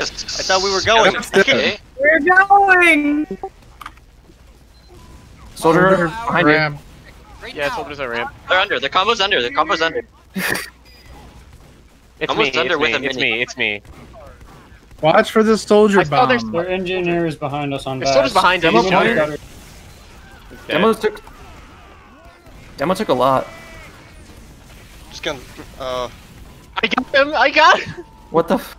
I thought we were going. Okay. We're going! Soldier behind you. Ramp. Right Yeah, now. soldiers at ramp. They're under. The combo's under. The combo's under. It's Almost me, under it's with me, a it's me, it's me. Watch for the soldier I bomb. Their engineer is behind us on There's soldiers behind him. Demo Okay. Demo took. Demo took a lot. Just gonna. Uh, I got him, I got him! What the? F-